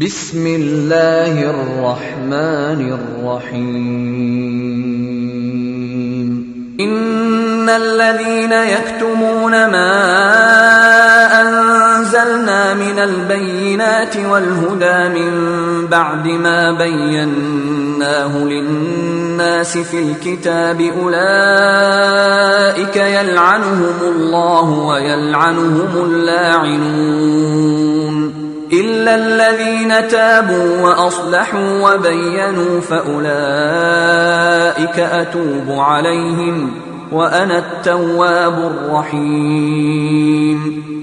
بسم الله الرحمن الرحيم. إن الذين يكتمون ما أنزلنا من البينات والهدى من بعد ما بيناه للناس في الكتاب أولئك يلعنهم الله ويلعنهم اللاعنون. إلا الذين تابوا وأصلحوا وبينوا فأولئك أتوب عليهم. وأنا التواب الرحيم.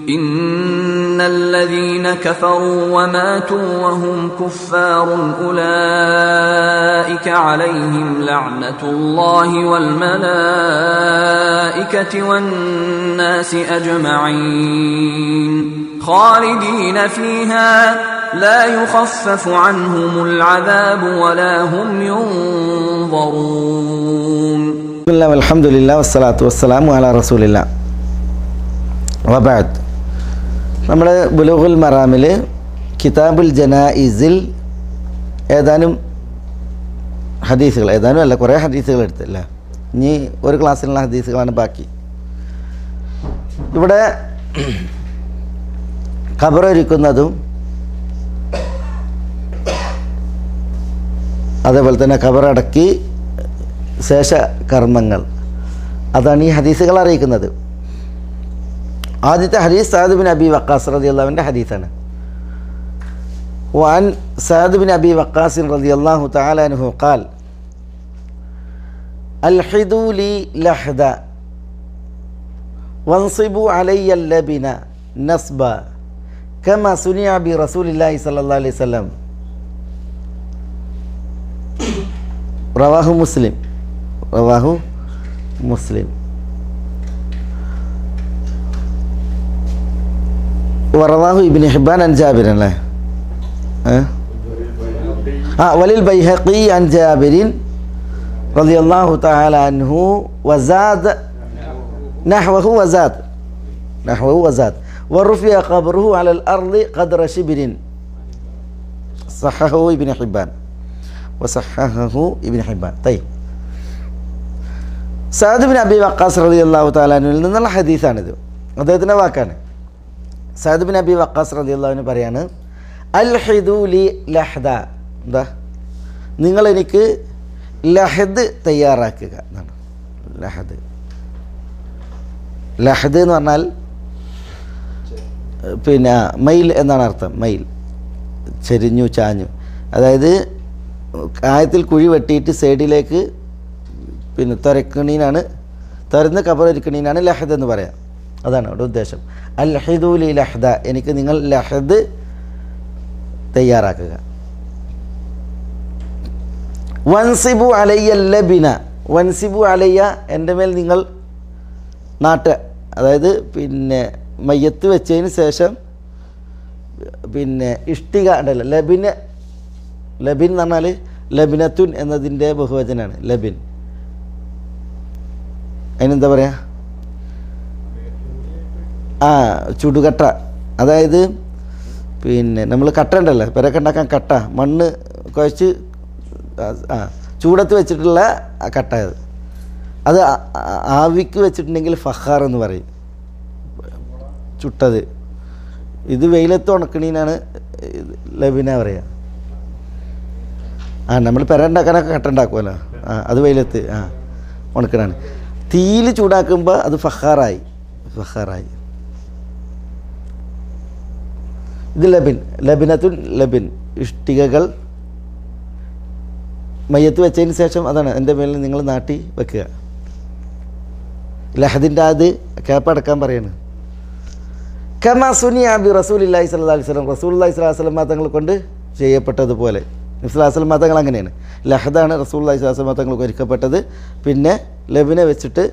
إن الذين كفروا وماتوا وهم كفار أولئك عليهم لعنة الله والملائكة والناس أجمعين. خالدين فيها لا يخفف عنهم العذاب ولا هم ينظرون. അലഹമുല്ല വസ്സലാത്തു നമ്മൾ ബുലുഹുൽ മറാമിൽ കിതാബുൽ ജനായിസിൽ ഏതാനും ഹദീസുകൾ ഏതാനും അല്ല കുറേ ഹദീസുകൾ എടുത്തില്ല. ഇനി ഒരു ക്ലാസ്സിലുള്ള ഹദീസുകളാണ് ബാക്കി. ഇവിടെ ഖബറൊരുക്കുന്നതും അതേപോലെ തന്നെ ഖബറടക്കി ശേഷ കർമ്മങ്ങൾ അതാണ് ഈ ഹദീസുകൾ അറിയിക്കുന്നത് ആദ്യത്തെ ഹദീസ് സാദ് ബിൻ അബി വക്കാസ് റതി അള്ളാവിൻ്റെ ഹദീസാണ് وعن سعد بن أبي وقاص رضي الله تعالى عنه قال ألحدوا لي لحدا وانصبوا علي اللبن نصبا كما صنع برسول الله صلى الله عليه وسلم رواه مسلم رواه مسلم. ورواه ابن حبان عن جابر له؟ آه وللبيهقي عن جابر رضي الله تعالى عنه وزاد نحوه وزاد. نحوه وزاد. ورفع قبره على الأرض قدر شبر. صححه ابن حبان. وصححه ابن حبان. طيب. സാദ് ബിൻ അബി വക്കാസ് റലി അള്ളാഹു താലാനുവിൽ നിന്നുള്ള ഹദീസാണിത്. അദ്ദേഹത്തിന്റെ വാക്കാണ്. സാദുബിൻ അബി വക്കാസ് റലി അള്ളാഹുവിന് പറയാണ് അൽ ഹിദുലി ലഹദ. എന്താ? നിങ്ങളെനിക്ക് ലഹദ് തയ്യാറാക്കുക എന്നാണ്. ലഹദ്. ലഹദ് എന്ന് പറഞ്ഞാൽ പിന്നെ മയിൽ എന്നാണ് അർത്ഥം. മയിൽ ചെരിഞ്ഞു ചാഞ്ഞു. അതായത് കായത്തിൽ കുഴി വെട്ടിയിട്ട് സൈഡിലേക്ക് പിന്നെ തുരക്കണീനാണ് തുരന്ന് കബറിരിക്കണീനാണ് ലഹദ് എന്ന് പറയാം. അതാണ് അവിടെ ഉദ്ദേശം. അൽ ലഹദുലി ലഹദ എനിക്ക് നിങ്ങൾ ലഹദ് തയ്യാറാക്കുക. വൻസിബു അലയ്യ ലബിന വൻസിബു അലയ്യ എന്റെ മേൽ നിങ്ങൾ നാട്ട് അതായത് പിന്നെ മയ്യത്ത് വെച്ചതിന് ശേഷം പിന്നെ ഇഷ്ടിക ഉണ്ടല്ലോ ലബിന് ലബിൻ എന്ന് പറഞ്ഞാൽ ലബിനത്തുൻ എന്നതിന്റെ ബഹുവചനാണ് ലബിൻ. അതിനെന്താ പറയുക ആ ചുടുകട്ട. അതായത് പിന്നെ നമ്മൾ കട്ട ഉണ്ടല്ലോ പെരക്കെ ഉണ്ടാക്കാൻ കട്ട. മണ്ണ് കുഴച്ച് ആ ചൂടത്ത് വെച്ചിട്ടുള്ള കട്ട അത്. അത് ആവിക്ക് വെച്ചിട്ടുണ്ടെങ്കിൽ ഫഹാർ എന്ന് പറയും. ചുട്ടത്. ഇത് വെയിലത്ത് ഉണക്കണീനാണ് ലബിന പറയുക ആ നമ്മൾ പെര ഉണ്ടാക്കാനൊക്കെ കട്ട ഉണ്ടാക്കുമല്ലോ ആ അത് വെയിലത്ത് ആ ഉണക്കണാണ്. തീയിൽ ചൂടാക്കുമ്പോൾ അത് ഫഹാറായി ഫഹാറായി ഇത് ലബിൻ. ലബിനത്തുൻ ലബിൻ. ഇഷ്ടികകൾ മയ്യത്ത് വെച്ചതിന് ശേഷം അതാണ് എന്റെ മേലിൽ നിങ്ങൾ നാട്ടി വെക്കുക. ലഹദിന്റെ അത് ക്യാപ്പ് അടക്കാൻ പറയാണ്. കമാ സുനി ആബി റസൂൽ ഇല്ലാഹി അലൈഹി സ്വലം റസൂൽ അല്ലാഹി സ്വലാഹു വസ്ലം തങ്ങൾ കൊണ്ട് ചെയ്യപ്പെട്ടതുപോലെ. നബ്സുല്ലാസ്ലം മാതങ്ങൾ അങ്ങനെയാണ് ലഹദാണ് റസൂൽ അല്ലാഹി സ്വലാഹു മതങ്ങൾക്ക് ഒരുക്കപ്പെട്ടത്. പിന്നെ ലബിനെ വെച്ചിട്ട്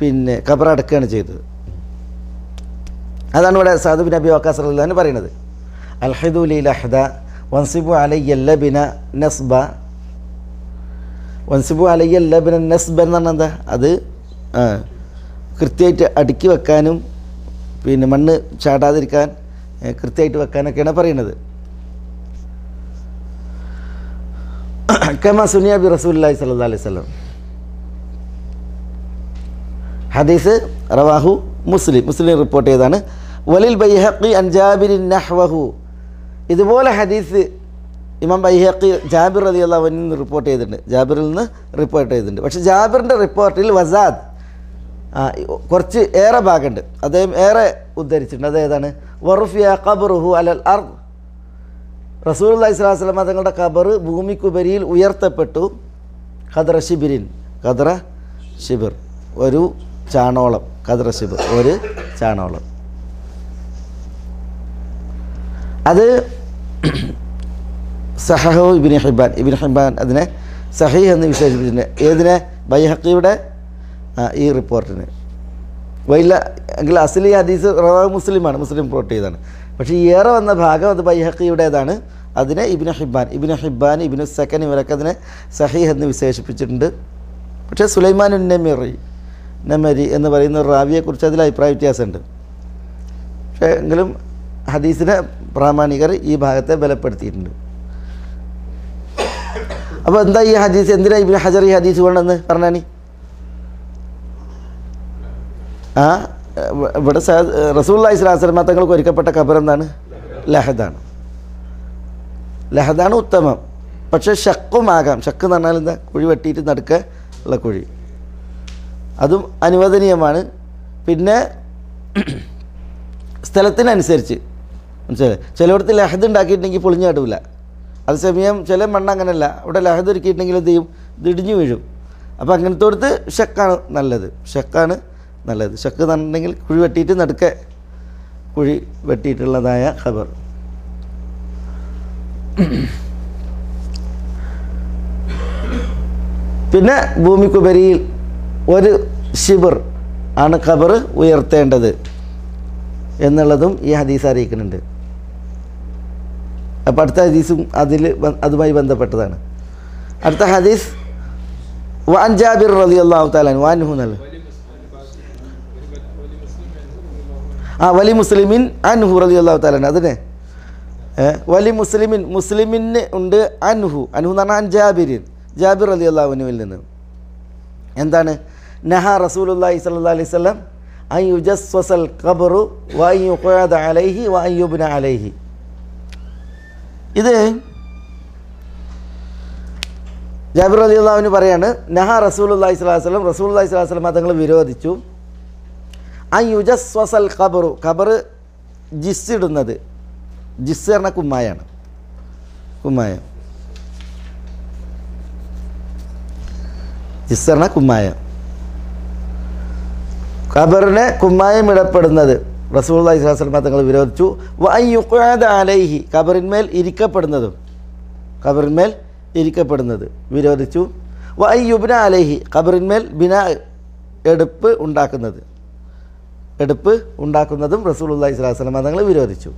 പിന്നെ കബറടക്കുകയാണ് ചെയ്തത്. അതാണ് ഇവിടെ സാദു ബിൻ അബി വക്കാസ് റഹ്ലാൻ പറയുന്നത്. അൽഹദുലി ലഹദ വൻസിബു അലയ്യ ലബിന നസ്ബ. വൻസിബു അലയ്യ ലബിന നസ്ബ എന്ന് പറഞ്ഞാൽ എന്താ? അത് കൃത്യമായിട്ട് അടുക്കി വെക്കാനും പിന്നെ മണ്ണ് ചാടാതിരിക്കാൻ കൃത്യമായിട്ട് വെക്കാനൊക്കെയാണ് പറയുന്നത്. കമ സുനിയ ബി റസൂലി സല്ലാ അലൈഹി സ്വലം ഹദീസ് റവാഹു മുസ്ലിം. മുസ്ലിം റിപ്പോർട്ട് ചെയ്തതാണ് വലിൽ ബൈഹക്കി അൻ ജാബിരിൻ നഹ്വഹു. ഇതുപോലെ ഹദീസ് ഇമാം ബൈഹക്കി ജാബിർ അലി അള്ളാഹുവിൽ നിന്ന് റിപ്പോർട്ട് ചെയ്തിട്ടുണ്ട്. ജാബിറിൽ നിന്ന് റിപ്പോർട്ട് ചെയ്തിട്ടുണ്ട്. പക്ഷേ ജാബിറിന്റെ റിപ്പോർട്ടിൽ വസാദ് കുറച്ച് ഏറെ ഭാഗമുണ്ട്. അദ്ദേഹം ഏറെ ഉദ്ധരിച്ചിട്ടുണ്ട്. അതേതാണ് വറുഫിയ ഖബറുഹു അലൽ അർ റസൂൽ അള്ളഹി സ്വലാസ്ലം തങ്ങളുടെ ഖബർ ഭൂമിക്കുപരിയിൽ ഉയർത്തപ്പെട്ടു. ഖദ്ര ഷിബിരിൻ ഖദ്ര ഷിബിർ ഒരു ചാണോളം ഖദ്ര ഒരു ചാണോളം. അത് സഹഹു ഇബിൻ ഹിബാൻ ഇബിൻ ഹിബാൻ അതിനെ സഹി എന്ന് വിശേഷിപ്പിച്ചിട്ടുണ്ട്. ഏതിനെ? ബൈഹക്കിയുടെ ഈ റിപ്പോർട്ടിന്. വൈല എങ്കിൽ അസലി ഹദീസ് മുസ്ലിമാണ് മുസ്ലിം റിപ്പോർട്ട് ചെയ്താണ് പക്ഷേ ഏറെ വന്ന ഭാഗം അത് ബൈഹക്കിയുടേതാണ്. അതിനെ ibn Hibban ibn Hibban ibn second ഇവരൊക്കെ അതിനെ സഹീഹ് എന്ന് വിശേഷിപ്പിച്ചിട്ടുണ്ട്. പക്ഷേ സുലൈമാൻ നെമറി നെമരി എന്ന് പറയുന്ന റാവിയെക്കുറിച്ച് അതിൽ അഭിപ്രായ വ്യത്യാസമുണ്ട്. പക്ഷേ എങ്കിലും ഹദീസിനെ പ്രാമാണികർ ഈ ഭാഗത്തെ ബലപ്പെടുത്തിയിട്ടുണ്ട്. അപ്പോൾ എന്താ ഈ ഹദീസ്? എന്തിനാ ഇബിൻ ഹജർ ഈ ഹദീസ് കൊണ്ടെന്ന് പറഞ്ഞാണി ആ ഇവിടെ റസൂല്ലാ ഇസ്ലാസ്ലമ തങ്ങൾക്ക് ഒരുക്കപ്പെട്ട ഖബർ എന്താണ്? ലഹദാണ്. ലഹദാണ് ഉത്തമം. പക്ഷേ ഷക്കുമാകാം. ഷക്ക് എന്ന് പറഞ്ഞാൽ എന്താ? കുഴി വെട്ടിയിട്ട് നടക്കുക ഉള്ള കുഴി. അതും അനുവദനീയമാണ്. പിന്നെ സ്ഥലത്തിനനുസരിച്ച്. മനസ്സിലായി? ചിലയിടത്ത് ലഹദ് ഉണ്ടാക്കിയിട്ടുണ്ടെങ്കിൽ പൊളിഞ്ഞാടില്ല അതേസമയം ചില മണ്ണ് അങ്ങനെയല്ല അവിടെ ലഹദ് ഒരുക്കിയിട്ടുണ്ടെങ്കിൽ എന്ത് ചെയ്യും? ഇത് ഇടിഞ്ഞു വീഴും. അപ്പോൾ അങ്ങനത്തെ അടുത്ത് ഷക്കാണ് നല്ലത്. ഷക്കാണ് നല്ലത്. ഷക്ക് എന്ന് കുഴി വെട്ടിയിട്ട് നടുക്കെ കുഴി വെട്ടിയിട്ടുള്ളതായ ഖബർ. പിന്നെ ഭൂമിക്കുപരിയിൽ ഒരു ശിവർ ആണ് ഖബർ ഉയർത്തേണ്ടത് എന്നുള്ളതും ഈ ഹദീസ് അറിയിക്കുന്നുണ്ട്. അപ്പോൾ അടുത്ത ഹദീസും അതിൽ അതുമായി ബന്ധപ്പെട്ടതാണ്. അടുത്ത ഹദീസ് വാൻ ജാബിർ റതി അള്ളാഹു താലാൻ വാൻഹു എന്നല്ല? ആ വലി മുസ്ലിമിൻ അൻഹു റതി അള്ളാഹു താലാൻ അതിനെ വലി മുസ്ലിമിൻ മുസ്ലിമിന് ഉണ്ട് അൻഹു. അൻഹു എന്ന് പറഞ്ഞാൽ അൻ ജാബിരിൻ. ജാബിർ റതി അള്ളാഹുനുവിൽ നിന്ന്. എന്താണ്? നഹ റസൂലുല്ലാഹി സല്ലല്ലാഹു അലൈഹി വസല്ലം അൻ യുജസ്വസൽ ഖബറു വ അൻ യുഖഅദ അലൈഹി വ അൻ യുബ്ന അലൈഹി. ഇത് ജാബിർ അലി അള്ളാഹുവിന് പറയാണ് നഹ റസൂലുല്ലാഹി സ്വലാഹു വസ്ലം റസൂലുല്ലാഹി സ്വലാഹു വസ്ലം തങ്ങൾ വിരോധിച്ചു. അൻ യുജസ്വസൽ ഖബറു ഖബർ ജിസ് ഇടുന്നത്. ജിസ് പറഞ്ഞ കുമ്മായാണ്. കുമ്മായ. ജിസ് പറഞ്ഞ കുമ്മായം. ഖബറിനെ കുമ്മായം ഇടപ്പെടുന്നത്. റസൂൽ ഇസ്ലാസ്ലമ തങ്ങൾ വിരോധിച്ചു. വയ്യുഖാദ അലൈഹി ഖബറിന്മേൽ ഇരിക്കപ്പെടുന്നതും. ഖബറിന്മേൽ ഇരിക്കപ്പെടുന്നത് വിരോധിച്ചു. വയ്യുബിന അലൈഹി ഖബറിന്മേൽ ബിന എടുപ്പ് ഉണ്ടാക്കുന്നത്. എടുപ്പ് ഉണ്ടാക്കുന്നതും റസൂൽ ഇസ്ലാസ്ലമ തങ്ങൾ വിരോധിച്ചു.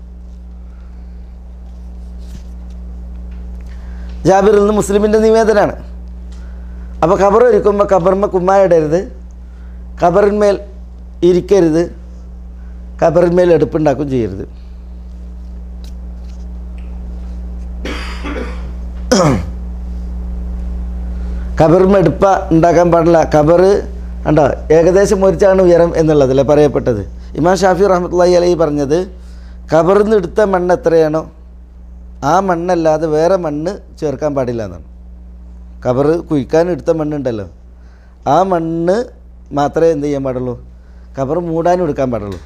ജാബിറിൽ നിന്ന് മുസ്ലിമിന്റെ നിവേദനമാണ് അപ്പോൾ ഖബർ ഒരുക്കുമ്പോൾ ഖബർമ്മ കുമ്മായ ഇടരുത്. ഖബറിന്മേൽ ഇരിക്കരുത്. കബറിന്മേൽ എടുപ്പുണ്ടാക്കും ചെയ്യരുത്. കബറും എടുപ്പ ഉണ്ടാക്കാൻ പാടില്ല. കബറ് കണ്ടോ ഏകദേശം ഒരിച്ചാണ് ഉയരം എന്നുള്ളതല്ലേ പറയപ്പെട്ടത്. ഇമാം ഷാഫി റഹ്മത്തുള്ളി അലൈ പറഞ്ഞത് കബറിൽ നിന്ന് എടുത്ത മണ്ണ് എത്രയാണോ ആ മണ്ണല്ലാതെ വേറെ മണ്ണ് ചേർക്കാൻ പാടില്ല എന്നാണ്. കബറ് കുഴിക്കാൻ എടുത്ത മണ്ണുണ്ടല്ലോ. ആ മണ്ണ് മാത്രമേ എന്ത് ചെയ്യാൻ പാടുള്ളൂ? ഖബർ മൂടാനും എടുക്കാൻ പാടുള്ളൂ.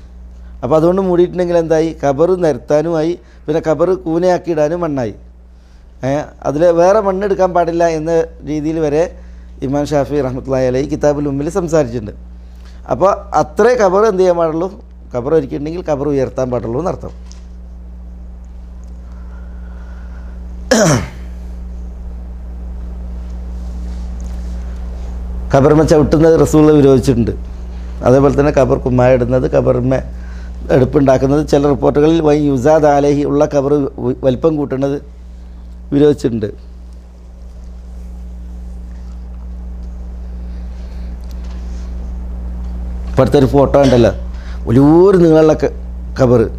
അപ്പോൾ അതുകൊണ്ട് മൂടിയിട്ടുണ്ടെങ്കിൽ എന്തായി? ഖബർ നിരത്താനുമായി പിന്നെ ഖബർ കൂനയാക്കി ഇടാനും മണ്ണായി അതിൽ വേറെ മണ്ണ് എടുക്കാൻ പാടില്ല എന്ന രീതിയിൽ വരെ ഇമാം ഷാഫി റഹ്മത്തുള്ളാഹി അലൈ കിതാബുൽ മുമ്പിൽ സംസാരിച്ചിട്ടുണ്ട്. അപ്പോൾ അത്രേ ഖബർ എന്ത് ചെയ്യാൻ പാടുള്ളൂ? ഖബർ ഒരുക്കിയിട്ടുണ്ടെങ്കിൽ ഖബർ ഉയർത്താൻ പാടുള്ളൂ എന്നർത്ഥം. ഖബർമ ചവിട്ടുന്നത് റസൂൾ വിരോധിച്ചിട്ടുണ്ട്. അതേപോലെ തന്നെ ഖബർ കുമ്മായ ഇടുന്നത് ഖബർമ എടുപ്പുണ്ടാക്കുന്നത്. ചില റിപ്പോർട്ടുകളിൽ വൈ യുസാദ് ആലേഹി ഉള്ള കബർ വലിപ്പം കൂട്ടുന്നത് വിരോധിച്ചിട്ടുണ്ട്. ഇപ്പോഴത്തെ ഒരു ഫോട്ടോ ഉണ്ടല്ലോ വലിയൊരു നീളമുള്ള ക- ഖബർ.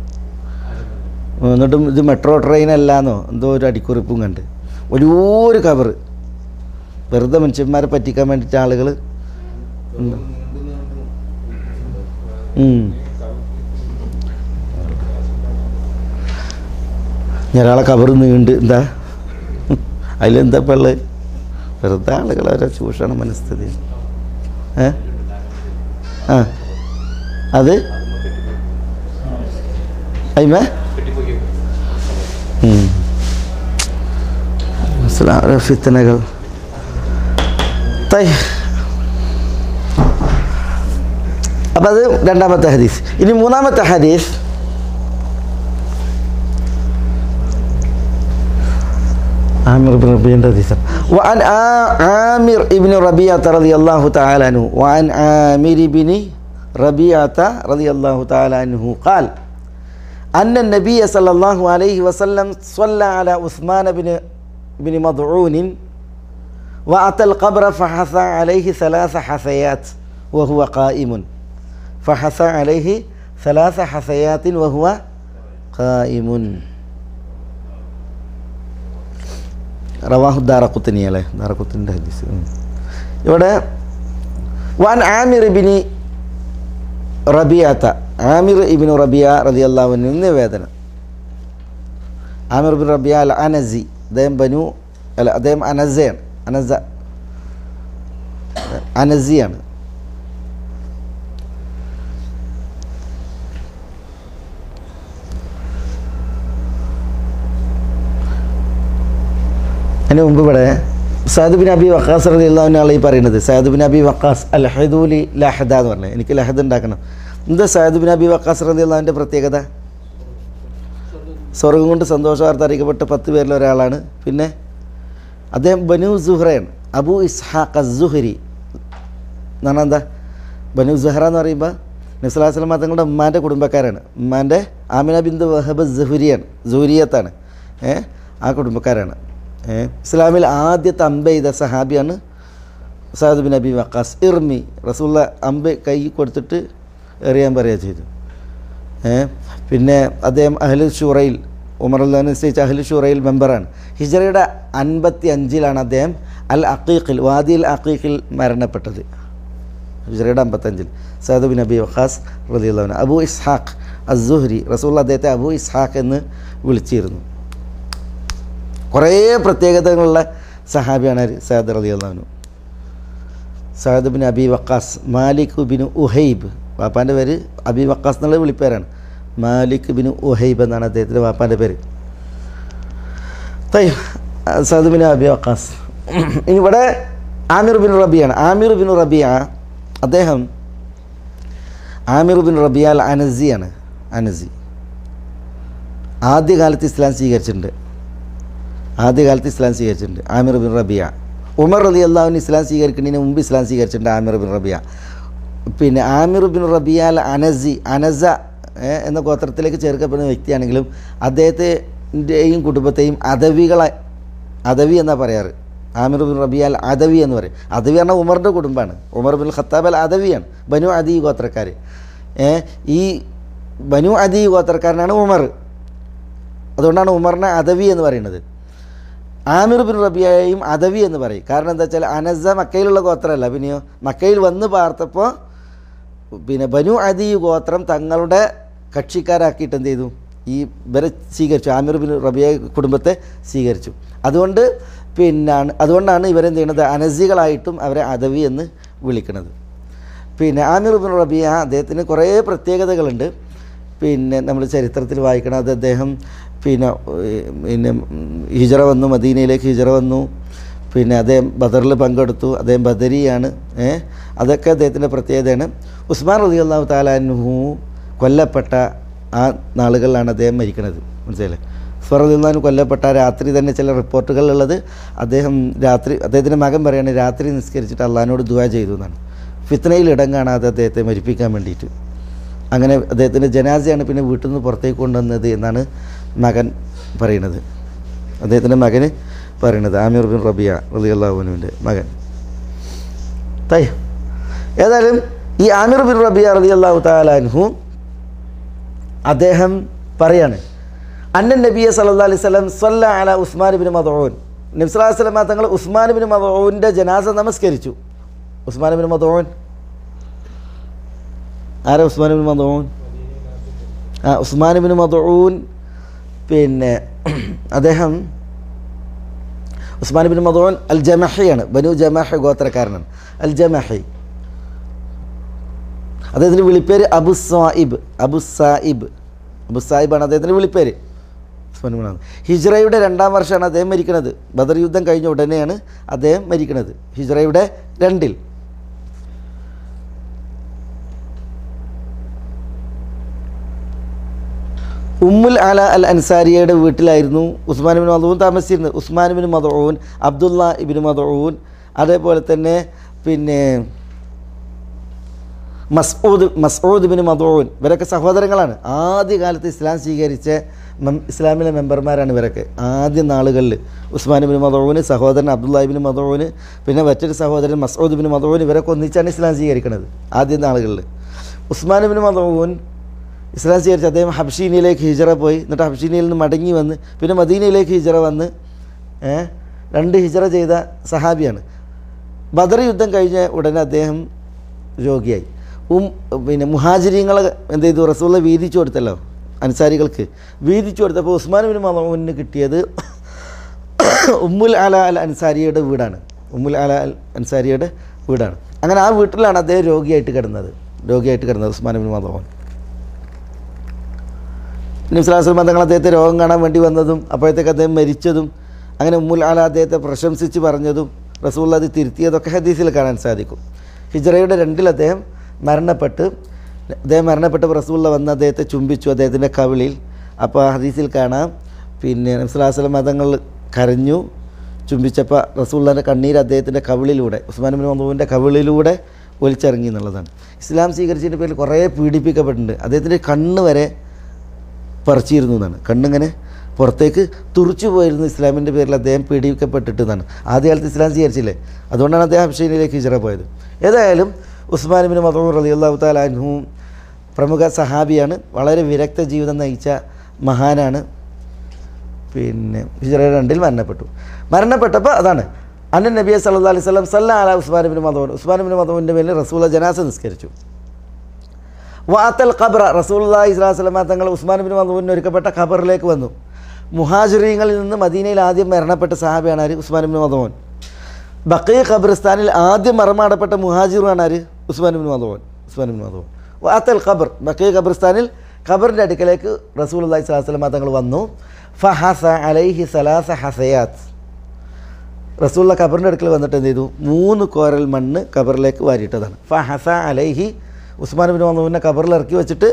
എന്നിട്ടും ഇത് മെട്രോ ട്രെയിൻ അല്ലാന്നോ എന്തോ ഒരു അടിക്കുറിപ്പും കണ്ട്. വലിയൊരു ഖബർ. വെറുതെ മനുഷ്യന്മാരെ പറ്റിക്കാൻ വേണ്ടിയിട്ട് ആളുകൾ ഇനി കവർ നീണ്ട് എന്താ? അതിലെന്താ പള്ള് വെറുതെ ആളുകൾ അവരെ ചൂഷണ മനസ്ഥിതി. ഏ? ആ. അത്? അയിമേ? ഫിത്തനകൾ. തൈ. അപ്പം അത് രണ്ടാമത്തെ ഹദീസ് ഇനി മൂന്നാമത്തെ ഹദീസ് عامر بن ربيعة حديث وعن آ- عامر بن ربيعة رضي الله تعالى عنه وعن عامر بن ربيعة رضي الله تعالى عنه قال أن النبي صلى الله عليه وسلم صلى على عثمان بن بن مضعون وأتى القبر فحثى عليه ثلاث حثيات وهو قائم فحثى عليه ثلاث حثيات وهو قائم റവാഹു ദാറക്കുത്തിനി അല്ലേ ദാറക്കുത്തിൻ്റെ ഹദീസ് ഉം. ഇവിടെ വാൻ ആമിർ ഇബിനി റബിയാത്ത ആമിർ ഇബിന് റബിയ റതി അള്ളാഹുവിന് നിവേദനം ആമിർ ബിൻ റബിയ അൽ അനസി അദ്ദേഹം ബനു അല്ല അദ്ദേഹം അനസയാണ് അനസ അനസിയാണ് അതിന് മുമ്പ് ഇവിടെ സയദ് ബിൻ അബി വക്കാസ് അലി അള്ളാഹുവിനാണ് ഈ പറയുന്നത്. സയദ് ബിൻ അബി വക്കാസ് അൽ ഹദൂലി ലഹദ എന്ന് പറഞ്ഞത് എനിക്ക് ലഹദ് ഉണ്ടാക്കണം. എന്താ സയദ് ബിൻ അബി വക്കാസ് അലി അള്ളാഹുവിന്റെ പ്രത്യേകത? സ്വർഗം കൊണ്ട് സന്തോഷവാർത്ത അറിയിക്കപ്പെട്ട പത്ത് പേരിൽ ഒരാളാണ്. പിന്നെ അദ്ദേഹം ബനു സുഹ്റയാണ്. അബു ഇസ്ഹാഖ് അസുഹരി എന്ന് പറഞ്ഞാൽ എന്താ? ബനു സുഹറ എന്ന് പറയുമ്പോൾ നസ്ലാസ്ലം തങ്ങളുടെ ഉമ്മാന്റെ കുടുംബക്കാരാണ്. ഉമ്മാന്റെ ആമിന ബിന്ദു വഹബ് ജുഹുരിയാണ് ജുഹുരിയത്താണ് ഏ? ആ കുടുംബക്കാരാണ്. ഇസ്ലാമിൽ ആദ്യത്തെ അമ്പ ചെയ്ത സഹാബിയാണ് സാദ് ബിൻ അബി വക്കാസ്. ഇർമി റസൂള്ള അമ്പ് കൈ കൊടുത്തിട്ട് എറിയാൻ പറയുക ചെയ്തു. പിന്നെ അദ്ദേഹം അഹ്ലു ഷുറയിൽ ഉമർ നിശ്ചയിച്ച അഹ്ലു ഷുറയിൽ മെമ്പറാണ്. ഹിജറയുടെ അൻപത്തി അഞ്ചിലാണ് അദ്ദേഹം അൽ അക്കീഖിൽ വാദിൽ അക്കീഖിൽ മരണപ്പെട്ടത്. ഹിജറയുടെ അമ്പത്തഞ്ചിൽ സയദ് ബിൻ അബി വഖാസ് റലിയുള്ളവൻ അബു ഇസ്ഹാഖ് അസുഹരി റസൂൽ അദ്ദേഹത്തെ അബു ഇസ്ഹാഖ് എന്ന് വിളിച്ചിരുന്നു. കുറേ പ്രത്യേകതകളുള്ള സഹാബിയാണ് Saad അള്ളഹാനു Saad bin Abi Waqqas Malik bin Uhaib. വാപ്പാന്റെ പേര് അബി വക്കാസ് എന്നുള്ള വിളിപ്പേരാണ്. മാലിക് ബിൻ ഉഹൈബ് എന്നാണ് അദ്ദേഹത്തിന്റെ വാപ്പാന്റെ പേര്. തയ്യ സയദ് ബിൻ അബി വക്കാസ്. ഇവിടെ ആമിർ ബിൻ റബിയാണ്. ആമിർ ബിൻ റബിയ അദ്ദേഹം ആമിർ ബിൻ റബിയ അൽ അനസിയാണ്. അനസി. ആദ്യകാലത്ത് ഇസ്ലാം സ്വീകരിച്ചിട്ടുണ്ട്. ആദ്യകാലത്ത് ഇസ്ലാം സ്വീകരിച്ചിട്ടുണ്ട്. Amir bin Rabia. Umar Ali അള്ളാഹുവിന് ഇസ്ലാം സ്വീകരിക്കുന്നതിന് മുമ്പ് ഇസ്ലാം സ്വീകരിച്ചിട്ടുണ്ട് ആമിർ ബിൻ റബിയ. പിന്നെ Amir bin Rabia al Anasi Anas എന്ന ഗോത്രത്തിലേക്ക് ചേർക്കപ്പെടുന്ന വ്യക്തിയാണെങ്കിലും അദ്ദേഹത്തിന്റെയും കുടുംബത്തെയും അദവികളെ അദവി എന്നാണ് പറയാറ്. Amir bin Rabia al Adawi എന്ന് പറയും. അദവി പറഞ്ഞാൽ ഉമറിന്റെ കുടുംബമാണ്. ഉമർ ബിൻ ഖത്താബ് അൽ അദവിയാണ്. ബനു അദി ഗോത്രക്കാർ ഈ ബനു അദി ഗോത്രക്കാരനാണ് ഉമർ. അതുകൊണ്ടാണ് ഉമറിനെ അദവി എന്ന് പറയുന്നത്. ആമിർ ബിൻ റബിയായും അദവി എന്ന് പറയും. കാരണം എന്താ വെച്ചാൽ അനസ മക്കയിലുള്ള ഗോത്രമല്ല. പിന്നെയോ മക്കയിൽ വന്ന് പാർത്തപ്പോൾ പിന്നെ ബനു അദി ഗോത്രം തങ്ങളുടെ കക്ഷിക്കാരാക്കിയിട്ട് എന്ത് ചെയ്തു? ഈ ഇവരെ സ്വീകരിച്ചു. ആമിർ ബിൻ റബിയ കുടുംബത്തെ സ്വീകരിച്ചു. അതുകൊണ്ട് പിന്നാണ് അതുകൊണ്ടാണ് ഇവരെന്ത് ചെയ്യുന്നത്? അനസികളായിട്ടും അവരെ അദവി എന്ന് വിളിക്കുന്നത്. പിന്നെ ആമിർ ബിൻ റബിയ അദ്ദേഹത്തിന് കുറേ പ്രത്യേകതകളുണ്ട്. പിന്നെ നമ്മൾ ചരിത്രത്തിൽ വായിക്കണം. അത് അദ്ദേഹം പിന്നെ പിന്നെ ഹിജറ വന്നു മദീനയിലേക്ക് ഹിജറ വന്നു. പിന്നെ അദ്ദേഹം ബദറിൽ പങ്കെടുത്തു. അദ്ദേഹം ബദരിയാണ്. ഏഹ് അതൊക്കെ അദ്ദേഹത്തിന്റെ പ്രത്യേകതയാണ്. ഉസ്മാൻ റബി അള്ളാഹു താലാൻഹു കൊല്ലപ്പെട്ട ആ നാളുകളിലാണ് അദ്ദേഹം മരിക്കുന്നത്. മനസ്സിലായില്ലേ? ഉസ്മാൻ അള്ളഹാൻ കൊല്ലപ്പെട്ട രാത്രി തന്നെ ചില റിപ്പോർട്ടുകളുള്ളത് അദ്ദേഹം രാത്രി അദ്ദേഹത്തിന്റെ മകൻ പറയാണ് രാത്രി നിസ്കരിച്ചിട്ട് അള്ളഹാനോട് ദുവാ ചെയ്തു എന്നാണ്. ഫിത്നയിൽ ഇടം കാണാതെ അദ്ദേഹത്തെ മരിപ്പിക്കാൻ വേണ്ടിയിട്ട്. അങ്ങനെ അദ്ദേഹത്തിന്റെ ജനാസയാണ് പിന്നെ വീട്ടിൽ നിന്ന് പുറത്തേക്ക് കൊണ്ടുവന്നത് എന്നാണ് മകൻ പറയണത്. അദ്ദേഹത്തിന്റെ മകന് പറയണത്. ആമിർ ബിൻ റബിയ റലി അള്ളാഹുവിന്റെ മകൻ. തൈ ഏതായാലും ഈ ആമിർ ബിൻ റബിയ റലി അള്ളാഹു താലാൻഹു അദ്ദേഹം പറയാണ് അന്നൻ നബിയ സല്ലാ അലൈഹി സ്വലം സല്ല അല ഉസ്മാൻ ബിൻ മദോൻ നബ്സലാസ്ലമ തങ്ങൾ ഉസ്മാൻ ബിൻ മദോവിന്റെ ജനാസ നമസ്കരിച്ചു. ഉസ്മാൻ ബിൻ മദോൻ ആരാ ഉസ്മാൻ ബിൻ മദോൻ ആ ഉസ്മാൻ ബിൻ മദൂൻ പിന്നെ അദ്ദേഹം ഉസ്മാൻ ബിൻ മദോൻ അൽ ജമഹിയാണ് ബനു ജമഹ ഗോത്രക്കാരനാണ്. അൽ ജമഹി അദ്ദേഹത്തിന്റെ വിളിപ്പേര് അബു സായിബ് അബു സായിബ് അബു സായിബാണ് അദ്ദേഹത്തിന്റെ വിളിപ്പേര്. ഹിജ്റയുടെ രണ്ടാം വർഷമാണ് അദ്ദേഹം മരിക്കുന്നത്. ബദർ യുദ്ധം കഴിഞ്ഞ ഉടനെയാണ് അദ്ദേഹം മരിക്കുന്നത്. ഹിജ്റയുടെ രണ്ടിൽ. ഉമ്മുൽ അല അൽ അൻസാരിയയുടെ വീട്ടിലായിരുന്നു ഉസ്മാൻ ബിൻ മദൂൻ താമസിച്ചിരുന്നത്. Usman bin Mazun Abdullah ibn Mazun അതേപോലെ തന്നെ പിന്നെ മസ്ഊദ് മസ്ഊദ് ബിൻ മദൂൻ. ഇവരൊക്കെ സഹോദരങ്ങളാണ്. ആദ്യകാലത്ത് ഇസ്ലാം സ്വീകരിച്ച ഇസ്ലാമിലെ മെമ്പർമാരാണ് ഇവരൊക്കെ. ആദ്യ നാളുകളിൽ ഉസ്മാൻ ബിൻ മദൂന് സഹോദരൻ അബ്ദുല്ലാഹിബിൻ ബിൻ മദൂന് പിന്നെ മറ്റൊരു സഹോദരൻ മസ്ഊദ് ബിൻ മദൂൻ ഇവരൊക്കെ ഒന്നിച്ചാണ് ഇസ്ലാം സ്വീകരിക്കുന്നത് ആദ്യ നാളുകളിൽ. ഉസ്മാൻ ബിൻ മദൂൻ ഇസ്ലാം സ്വീകരിച്ച് അദ്ദേഹം ഹബ്ഷീനിയിലേക്ക് ഹിജറ പോയി. എന്നിട്ട് ഹബ്ഷീനിയിൽ നിന്ന് മടങ്ങി വന്ന് പിന്നെ മദീനയിലേക്ക് ഹിജറ വന്ന് രണ്ട് ഹിജറ ചെയ്ത സഹാബിയാണ്. ബദർ യുദ്ധം കഴിഞ്ഞ ഉടനെ അദ്ദേഹം രോഗിയായി. ഉം പിന്നെ മുഹാജിരിങ്ങളെ എന്ത് ചെയ്തു? റസൂള്ള വീതിച്ചു കൊടുത്തല്ലോ അൻസാരികൾക്ക്. വീതിച്ചു കൊടുത്തപ്പോൾ ഉസ്മാൻ ബിൻ മലൂന് കിട്ടിയത് ഉമ്മുൽ അല അൽ അൻസാരിയുടെ വീടാണ്. ഉമ്മുൽ അല അൽ അൻസാരിയുടെ വീടാണ്. അങ്ങനെ ആ വീട്ടിലാണ് അദ്ദേഹം രോഗിയായിട്ട് കിടന്നത്. രോഗിയായിട്ട് കിടന്നത് ഉസ്മാൻ ബിൻ മലൂൻ നിസ്ലാസ്ലം തങ്ങൾ അദ്ദേഹത്തെ രോഗം കാണാൻ വേണ്ടി വന്നതും അപ്പോഴത്തേക്ക് അദ്ദേഹം മരിച്ചതും അങ്ങനെ ഉമ്മുൽ ആല അദ്ദേഹത്തെ പ്രശംസിച്ച് പറഞ്ഞതും റസൂൽ അത് തിരുത്തിയതൊക്കെ ഹദീസിൽ കാണാൻ സാധിക്കും. ഹിജറയുടെ രണ്ടിൽ അദ്ദേഹം മരണപ്പെട്ട് അദ്ദേഹം മരണപ്പെട്ടപ്പോൾ റസൂള്ള വന്ന് അദ്ദേഹത്തെ ചുംബിച്ചു അദ്ദേഹത്തിന്റെ കവിളിൽ. അപ്പോൾ ആ ഹദീസിൽ കാണാം പിന്നെ നബ്സലാസ്ലം മതങ്ങൾ കരഞ്ഞു ചുംബിച്ചപ്പോൾ റസൂള്ളന്റെ കണ്ണീർ അദ്ദേഹത്തിന്റെ കവിളിലൂടെ ഉസ്മാൻ ബിൻ മധുവിന്റെ കവിളിലൂടെ ഒലിച്ചിറങ്ങി എന്നുള്ളതാണ്. ഇസ്ലാം സ്വീകരിച്ചതിന്റെ പേരിൽ കുറേ പീഡിപ്പിക്കപ്പെട്ടിട്ടുണ്ട്. അദ്ദേഹത്തിന്റെ കണ്ണ് വരെ പറിച്ചിരുന്നു എന്നാണ്. കണ്ണിങ്ങനെ പുറത്തേക്ക് തുറച്ചു പോയിരുന്നു ഇസ്ലാമിന്റെ പേരിൽ അദ്ദേഹം പീഡിപ്പിക്കപ്പെട്ടിട്ട് എന്നാണ് ആദ്യ കാലത്ത് ഇസ്ലാം സ്വീകരിച്ചില്ലേ? അതുകൊണ്ടാണ് അദ്ദേഹം ഹബ്ഷീനിലേക്ക് ഹിജറ പോയത്. ഏതായാലും ഉസ്മാൻ ബിൻ മദൂർ അലി അള്ളാഹു താലാൻഹു പ്രമുഖ സഹാബിയാണ്. വളരെ വിരക്ത ജീവിതം നയിച്ച മഹാനാണ്. പിന്നെ ഹിജറ രണ്ടിൽ മരണപ്പെട്ടു. മരണപ്പെട്ടപ്പോൾ അതാണ്. അന്നൻ നബിയ സല്ലാ അലൈഹി സ്വലം സല്ലാ അല Usman bin Mazun Usman bin മദൂന്റെ മേലിൽ റസൂല ജനാസ നിസ്കരിച്ചു. വാത്തൽ ഖബ്ര. റസൂലുള്ളാഹി ഇസ്ലാസ്ലമ തങ്ങൾ ഉസ്മാൻ ബിൻ മദൂനിന് ഒരുക്കപ്പെട്ട ഖബറിലേക്ക് വന്നു. മുഹാജിറീങ്ങളിൽ നിന്ന് മദീനയിൽ ആദ്യം മരണപ്പെട്ട സഹാബിയാണ് ആര്? ഉസ്മാൻ ബിൻ മദൂൻ ബക്കീ ഖബറിസ്ഥാനിൽ ആദ്യം മറമാടപ്പെട്ട മുഹാജിറാണ് ആര്? Usman bin Mazun Usman bin Mazun വാത്തൽ ഖബർ. ബക്കീ ഖബറിസ്ഥാനിൽ ഖബറിന്റെ അടുക്കലേക്ക് റസൂലുള്ളാഹി അള്ളഹി തങ്ങൾ വന്നു. ഫഹസ അലൈഹി സലാസ ഹസയാത്ത് റസൂള്ള ഖബറിന്റെ അടുക്കൽ വന്നിട്ട് എന്ത് ചെയ്തു? മൂന്ന് കോരൽ മണ്ണ് ഖബറിലേക്ക് വാരിയിട്ടതാണ്. ഫഹസ അലൈഹി ഉസ്മാൻ ബിൻ മദൂനെ കബറിൽ ഇറക്കി വെച്ചിട്ട്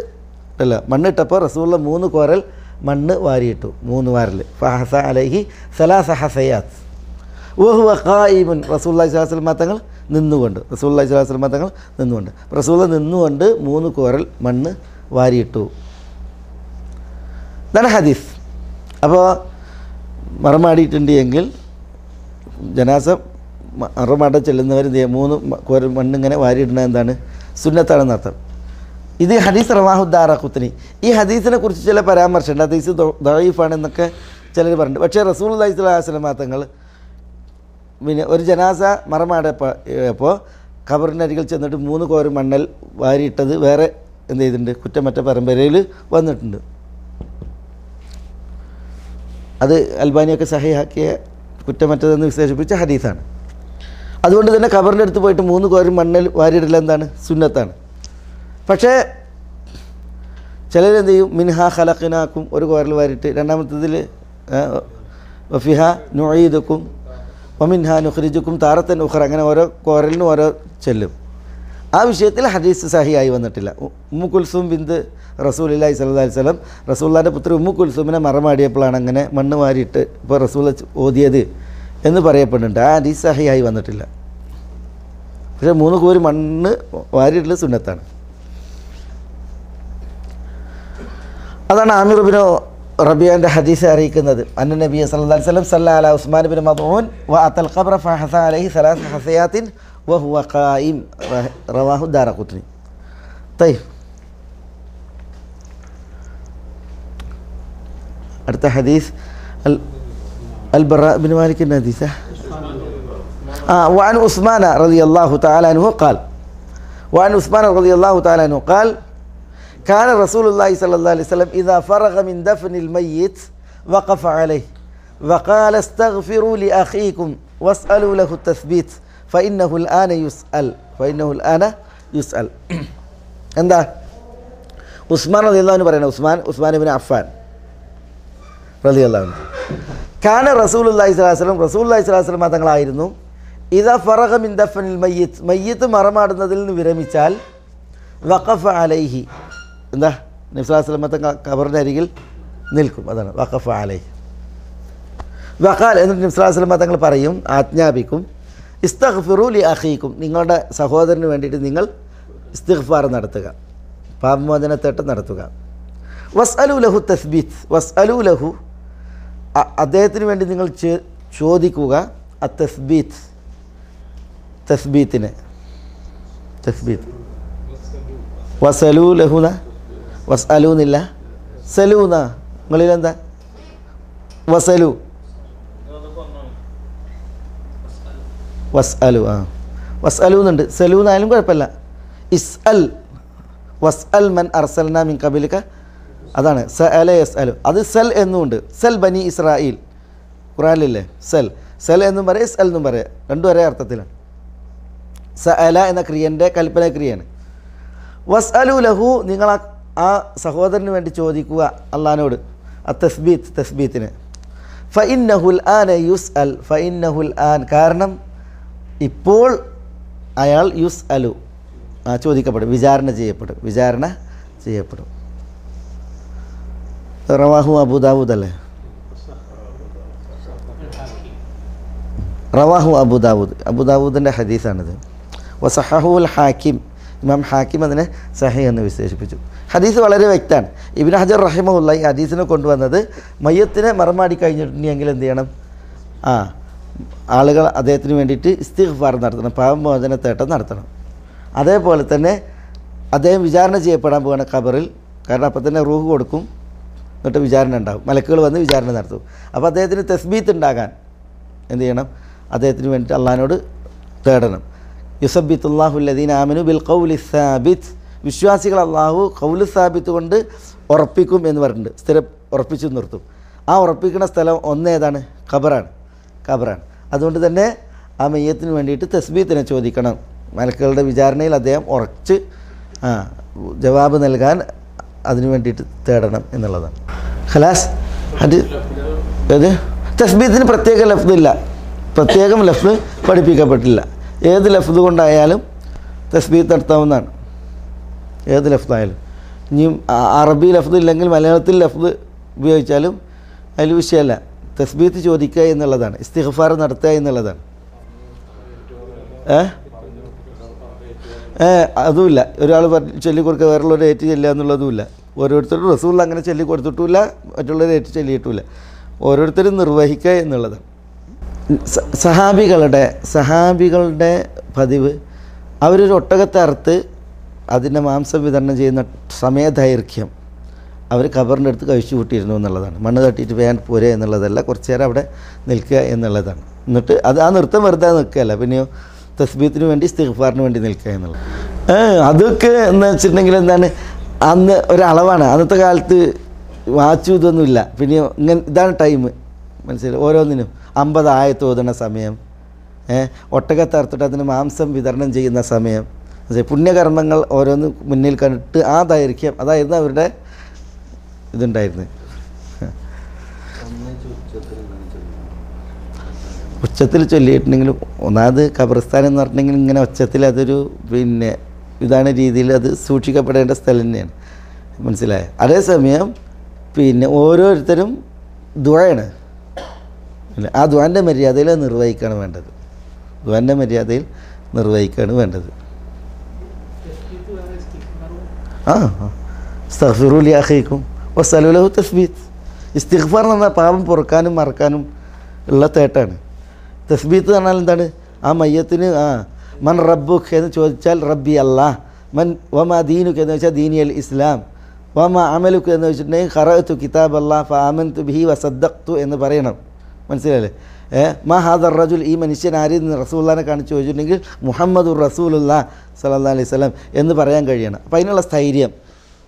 അല്ല മണ്ണിട്ടപ്പോൾ റസൂള്ള മൂന്ന് കോരൽ മണ്ണ് വാരിയിട്ടു. മൂന്ന് വാരൽ ഫഹസ അലൈഹി സലാസ ഹസയാത്ത് ഓഹു ഖായിമുൻ. റസൂല്ലാ സ്വലാസ്ലം തങ്ങൾ നിന്നുകൊണ്ട്. റസൂല്ലാ സ്വലാസ്ലം തങ്ങൾ നിന്നുകൊണ്ട്. റസൂള്ള നിന്നുകൊണ്ട് മൂന്ന് കോരൽ മണ്ണ് വാരിയിട്ടു. ഇതാണ് ഹദീസ്. അപ്പോൾ മറമാടിയിട്ടുണ്ട് എങ്കിൽ ജനാസ മറമാട ചെല്ലുന്നവർ മൂന്ന് കോരൽ കോര മണ്ണിങ്ങനെ വാരിയിടുന്നത് എന്താണ്? സുന്നത്താണെന്ന് അർത്ഥം ഇത് ഹദീസ് റവാഹുദ്ദാറ കുത്തനി ഈ ഹദീസിനെ കുറിച്ച് ചില പരാമർശമുണ്ട്. ഹദീസ് ദൈഫാണ് എന്നൊക്കെ ചിലർ പറഞ്ഞിട്ടുണ്ട് പക്ഷേ റസൂൽ അള്ളഹി സ്വലാസ്ലം തങ്ങൾ പിന്നെ ഒരു ജനാസ മറമാടപ്പോൾ ഖബറിന്റെ അരികിൽ ചെന്നിട്ട് മൂന്ന് കോര് മണ്ണൽ വാരിയിട്ടത് വേറെ എന്ത് ചെയ്തിട്ടുണ്ട്? കുറ്റമറ്റ പരമ്പരയിൽ വന്നിട്ടുണ്ട്. അത് അൽബാനിയൊക്കെ സഹിയാക്കിയ കുറ്റമറ്റതെന്ന് വിശേഷിപ്പിച്ച ഹദീസാണ്. അതുകൊണ്ട് തന്നെ ഖബറിന്റെ അടുത്ത് പോയിട്ട് മൂന്ന് കോരി മണ്ണിൽ വാരിയിടില്ല എന്താണ്? സുന്നത്താണ്. പക്ഷേ ചിലരെന്ത് ചെയ്യും? മിൻഹ ഖലഖിനാക്കും ഒരു കോരൽ വാരിയിട്ട്. രണ്ടാമത്തതിൽ വഫിഹ നുഴീദുക്കും ഒമിൻഹ നുഹ്രിജുക്കും താറത്തൻ ഉഹർ അങ്ങനെ ഓരോ കോരലിനും ഓരോ ചെല്ലും. ആ വിഷയത്തിൽ ഹദീസ് സഹിയായി വന്നിട്ടില്ല. ഉമ്മു കുൽസും ബിന്ദ് റസൂലി സല്ലല്ലാഹി അലൈഹി വസല്ലം റസൂല്ലാന്റെ പുത്രി ഉമ്മു കുൽസുമിനെ മറമാടിയപ്പോഴാണ് അങ്ങനെ മണ്ണ് വാരിയിട്ട് ഇപ്പോൾ റസൂൽ ഓതിയത്. എന്ന് പറയപ്പെടുന്നുണ്ട്. ആ ഹദീസ് സഹിയായി വന്നിട്ടില്ല. പക്ഷേ മൂന്ന് കോരി മണ്ണ് വാരിയിട്ടുള്ള സുന്നത്താണ്. അതാണ് ആമിർ ബിൻ റബിയാന്റെ ഹദീസ് അറിയിക്കുന്നത്. അന്ന നബി സല്ലാ വല്ലം സല്ല അല ഉസ്മാൻ ബിൻ മദോൻ വ അത്തൽ ഖബ്ര ഫഹസ അലഹി സലാസ് ഹസയാത്തിൻ വഹു ഖായിം. റവാഹു ദാറഖുത്നി. തൈ. അടുത്ത ഹദീസ്. അൽ البراء بن مالك الحديث آه وعن عثمان رضي الله تعالى عنه قال وعن عثمان رضي الله تعالى عنه قال كان رسول الله صلى الله عليه وسلم إذا فرغ من دفن الميت وقف عليه وقال استغفروا لأخيكم واسألوا له التثبيت فإنه الآن يسأل فإنه الآن يسأل എന്താ ഉസ്മാൻ റതി അള്ളാഹുവിന് പറയുന്നത് ഉസ്മാൻ ഉസ്മാൻ ഇബിൻ അഫ്ഫാൻ റതി അള്ളാഹുവിന് കാന റസൂൽ അള്ളാഹി സ്വലാസ്ലം റസൂൽ അള്ളാഹി സ്വലാസ്ലം തങ്ങളായിരുന്നു ഇതാ ഫറഹ മിൻ ദഫനിൽ മയ്യത്ത് മയ്യത്ത് മറമാടുന്നതിൽ നിന്ന് വിരമിച്ചാൽ വഖഫ് അലൈഹി. എന്താ? നബ്സുലാസ്ലം തങ്ങൾ കബറിന്റെ അരികിൽ നിൽക്കും. അതാണ് വഖഫ് അലൈഹി. വഖാൽ എന്നിട്ട് നബ്സുലാസ്ലം തങ്ങൾ പറയും ആജ്ഞാപിക്കും ഇസ്തഖ്ഫിറു ലി അഖീക്കും. നിങ്ങളുടെ സഹോദരന് വേണ്ടിയിട്ട് നിങ്ങൾ ഇസ്തിഗ്ഫാർ നടത്തുക. പാപമോചനത്തേട്ടം നടത്തുക. വസ് അലു ലഹു തസ്ബീത്ത് വസ് അലു ലഹു അദ്ദേഹത്തിന് വേണ്ടി നിങ്ങൾ ചോദിക്കുക അ തസ്ബീത്ത്. തസ്ബീത്തിന്. തസ്ബീത്ത്. വസലു ലഹുന. വസ് അലൂന്നില്ല സലൂന നിങ്ങളിലെന്താ? വസലു. വസ് അലു ആ. വസ് അലു എന്നുണ്ട് സലൂന്നായാലും കുഴപ്പമില്ല. ഇസ് അൽ വസ് അൽ മൻ അർസൽന മിൻ കബിലിക്ക അതാണ്. സ അല എസ് അലു അത് സെൽ എന്നുമുണ്ട്. സെൽ ബനി ഇസ്രായേൽ. ഖുറാനിലില്ലേ? സെൽ. സെൽ എന്നും പറയാം എസ് എൽ എന്നും പറയാം. രണ്ടും ഒരേ അർത്ഥത്തിലാണ്. സ അല എന്ന ക്രിയന്റെ കൽപ്പന ക്രിയയാണ്. വസ് അലു ലഹു നിങ്ങൾ ആ സഹോദരന് വേണ്ടി ചോദിക്കുക അള്ളഹാനോട്. ആ തസ്ബീത്ത് തസ്ബീത്തിന്. ഫഇന്നഹുൽ ആൻ യുസ് അൽ. ഫഇന്നഹുൽ ആൻ. കാരണം ഇപ്പോൾ അയാൾ യുസ് അലു. ചോദിക്കപ്പെടും. വിചാരണ ചെയ്യപ്പെടും. വിചാരണ ചെയ്യപ്പെടും. റവാഹു അബുദാവൂദ് അല്ലേ? റവാഹു അബുദാവൂദ് അബുദാവൂദിന്റെ ഹദീസാണിത്. വസഹഹുൽ ഹാക്കിം. ഇമാം ഹാക്കിം അതിനെ സഹി എന്ന് വിശേഷിപ്പിച്ചു. ഹദീസ് വളരെ വ്യക്തമാണ്. ഇബിൻ ഹജർ റഹിമുള്ള ഈ ഹദീസിനെ കൊണ്ടുവന്നത് മയ്യത്തിനെ മറമാടി കഴിഞ്ഞിട്ടുണ്ടെങ്കിൽ എന്ത് ചെയ്യണം? ആ ആളുകൾ അദ്ദേഹത്തിന് വേണ്ടിയിട്ട് ഇസ്തിഗ്ഫാർ നടത്തണം. പാപമോചനത്തേട്ടം നടത്തണം. അതേപോലെ തന്നെ അദ്ദേഹം വിചാരണ ചെയ്യപ്പെടാൻ പോകുന്ന ഖബറിൽ. കാരണം അപ്പം തന്നെ റൂഹ് കൊടുക്കും. എന്നിട്ട് വിചാരണ ഉണ്ടാകും. മലക്കുകൾ വന്ന് വിചാരണ നടത്തും. അപ്പോൾ അദ്ദേഹത്തിന് തസ്ബീത്ത് ഉണ്ടാകാൻ എന്ത് ചെയ്യണം? അദ്ദേഹത്തിന് വേണ്ടിയിട്ട് അള്ളഹാനോട് തേടണം. യുസബിത്തുല്ലാഹുല്ലദീൻ ആമിനു ബിൽ കൗലി സാബിത്ത്. വിശ്വാസികൾ അള്ളാഹു കൗലു സാബിത്ത് കൊണ്ട് ഉറപ്പിക്കും എന്ന് പറഞ്ഞിട്ടുണ്ട്. സ്ഥിരം ഉറപ്പിച്ചു നിർത്തും. ആ ഉറപ്പിക്കുന്ന സ്ഥലം ഒന്നേതാണ് ഖബറാണ്. ഖബറാണ്. അതുകൊണ്ട് തന്നെ ആ മെയ്യത്തിന് വേണ്ടിയിട്ട് തസ്ബീത്തിനെ ചോദിക്കണം. മലക്കുകളുടെ വിചാരണയിൽ അദ്ദേഹം ഉറച്ച് ജവാബ് നൽകാൻ അതിനു വേണ്ടിയിട്ട് തേടണം എന്നുള്ളതാണ്. ഖലാസ് അത് ഏത്? തസ്ബീത്തിന് പ്രത്യേക ലഫ്ദില്ല. പ്രത്യേകം ലഫ്ദ് പഠിപ്പിക്കപ്പെട്ടില്ല. ഏത് ലഫ്ദ് കൊണ്ടായാലും തസ്ബീത്ത് നടത്താവുന്നതാണ്. ഏത് ലഫ്ദായാലും. ഇനി ആ- അറബി ലഫ്ദ് ഇല്ലെങ്കിൽ മലയാളത്തിൽ ലഫ്ദ് ഉപയോഗിച്ചാലും അതിൽ വിഷയമല്ല. തസ്ബീത്ത് ചോദിക്കുക എന്നുള്ളതാണ്. ഇസ്തിഹഫാർ നടത്തുക എന്നുള്ളതാണ്. ഏഹ് അതുമില്ല. ഒരാൾ ചൊല്ലിക്കൊടുക്കുക വേറുള്ളവരെ ഏറ്റ് ചെല്ലുക എന്നുള്ളതുമില്ല. ഓരോരുത്തരും റസൂൾ അങ്ങനെ ചൊല്ലി കൊടുത്തിട്ടുമില്ല മറ്റുള്ളവരെ ഏറ്റ് ചൊല്ലിയിട്ടുമില്ല. ഓരോരുത്തരും നിർവഹിക്കുക എന്നുള്ളത്. സഹാബികളുടെ സഹാബികളുടെ പതിവ് അവരൊരു ഒട്ടകത്തെ അറുത്ത് അതിന്റെ മാംസം വിതരണം ചെയ്യുന്ന സമയദൈർഘ്യം അവർ കബറിന്റെ അടുത്ത് കഴിച്ചു കൂട്ടിയിരുന്നു എന്നുള്ളതാണ്. മണ്ണ് തട്ടിയിട്ട് വേൻ പോരെ എന്നുള്ളതല്ല കുറച്ച് നേരം അവിടെ നിൽക്കുക എന്നുള്ളതാണ്. എന്നിട്ട് അത് ആ നൃത്തം വെറുതെ നിൽക്കുകയല്ല. പിന്നെയോ തസ്ബീത്തിന് വേണ്ടി ഇസ്തിഗ്ഫാറിന് വേണ്ടി നിൽക്കുക എന്നുള്ളത്. അതൊക്കെ എന്ന് വെച്ചിട്ടുണ്ടെങ്കിൽ എന്താണ്? അന്ന് ഒരളവാണ്. അന്നത്തെ കാലത്ത് വാച്ചു ഇതൊന്നുമില്ല. പിന്നെ ഇങ്ങനെ ഇതാണ് ടൈം. മനസ്സിലായി? ഓരോന്നിനും അമ്പത് ആയത്ത് ഓതുന്ന സമയം. ഒട്ടക അറുത്തിട്ട് അതിന് മാംസം വിതരണം ചെയ്യുന്ന സമയം. പുണ്യകർമ്മങ്ങൾ ഓരോന്ന് മുന്നിൽ കണ്ടിട്ട് ആ ദൈർഘ്യം അതായിരുന്നു അവരുടെ ഇതുണ്ടായിരുന്നത്. ഉച്ചത്തിൽ ചൊല്ലിയിട്ടുണ്ടെങ്കിൽ ഒന്നാമത് ഖബർസ്ഥാൻ എന്ന് പറഞ്ഞിട്ടുണ്ടെങ്കിൽ ഇങ്ങനെ ഉച്ചത്തിൽ അതൊരു പിന്നെ ഇതാണ് രീതിയിൽ അത് സൂക്ഷിക്കപ്പെടേണ്ട സ്ഥലം തന്നെയാണ്. മനസ്സിലായോ? അതേസമയം പിന്നെ ഓരോരുത്തരും ദുഴയാണ് ആ ദ്വാന്റെ മര്യാദയിൽ നിർവഹിക്കുകയാണ് വേണ്ടത്. ദ്വാന്റെ മര്യാദയിൽ നിർവഹിക്കുകയാണ് വേണ്ടത്. ആ സ്തഫിറുലി അഹീക്കും സലുലഹു തസ്ബീത്ത്. ഇസ്തിഖ്ഫാർ എന്ന പാപം പൊറുക്കാനും മറക്കാനും ഉള്ള തേട്ടാണ്. തസ്ബീത്ത് പറഞ്ഞാൽ എന്താണ്? ആ മയ്യത്തിന് ആ മൻ റബ്ബുഖ് എന്ന് ചോദിച്ചാൽ റബ്ബി അല്ലാ. മൻ വമ ദീനുക്ക് എന്ന് വെച്ചാൽ ദീനിയൽ ഇസ്ലാം. വമ അമലുക്ക് എന്ന് വെച്ചിട്ടുണ്ടെങ്കിൽ ഖറത്തു കിതാബ് അള്ളാഹ് ഫാമൻ തു ബിഹി വസദ്ദഖ്തു എന്ന് പറയണം. മനസ്സിലല്ലേ ഏ മാ ഹാദർ റജുൽ ഈ മനുഷ്യൻ ആരിൽ നിന്ന് റസൂല്ലാനെ കാണിച്ച് ചോദിച്ചിട്ടുണ്ടെങ്കിൽ മുഹമ്മദുർ റസൂലുള്ള സലഹ് അലൈഹി സ്വലം എന്ന് പറയാൻ കഴിയണം. അപ്പം അതിനുള്ള സ്ഥൈര്യം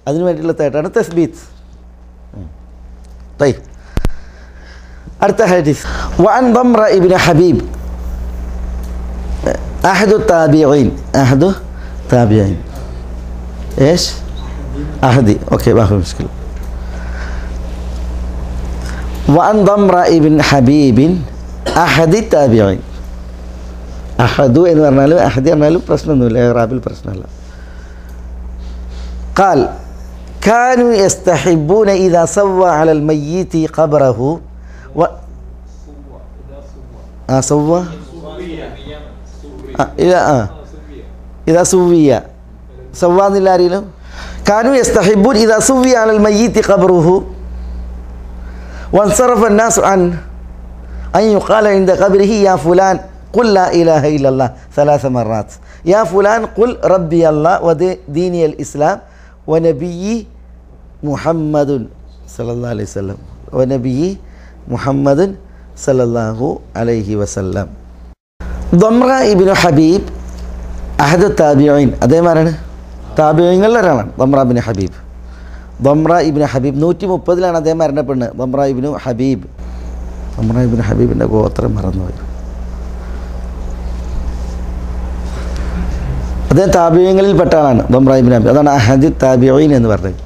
അതിനു വേണ്ടിയുള്ള തേട്ടാണ് തസ്ബീത്ത്. തൈ. أرتا وعن ضمر ابن حبيب. أحد التابعين. أحد التابعين. إيش؟ أحدي أوكي ما في مشكلة. وعن ضمر ابن حبيب. أحد التابعين. أحد إن ورنالو أحد ورنالو برسنا نقول رابل البرسنا لا قال كانوا يستحبون إذا سوى على الميت قبره و... آه سوى آه إذا آه إذا سوي سوى എന്നില്ല ആരെങ്കിലും كانوا يستحبون إذا سوي على الميت قبره وانصرف الناس عنه أن يقال عند قبره يا فلان قل لا إله إلا الله ثلاث مرات يا فلان قل ربي الله وديني الإسلام ونبي محمد صلى الله عليه وسلم ونبي മുഹമ്മദ് സലല്ലാഹു അലൈഹി വസല്ലാം. ദൊമ്ര ഇബിനു ഹബീബ് അഹദ് താബിയോയിൻ അതേമാരാണ് താബിയോയിങ്ങളിൽ ഒരാളാണ് Damra bin Habib. Damra ibn Habib നൂറ്റി മുപ്പതിലാണ് അദ്ദേഹം മരണപ്പെടുന്നത്. ദൊമ്ര ഇബിനു ഹബീബ്. ദൊമ്ര ഇബിൻ ഹബീബിന്റെ ഗോത്രം മറന്നുപോയി. അദ്ദേഹം താബിയങ്ങളിൽ പെട്ട ആളാണ് ദൊമ്ര ഇബിൻ ഹബീബ്. അതാണ് അഹദ് താബിയോയിൻ എന്ന് പറഞ്ഞത്.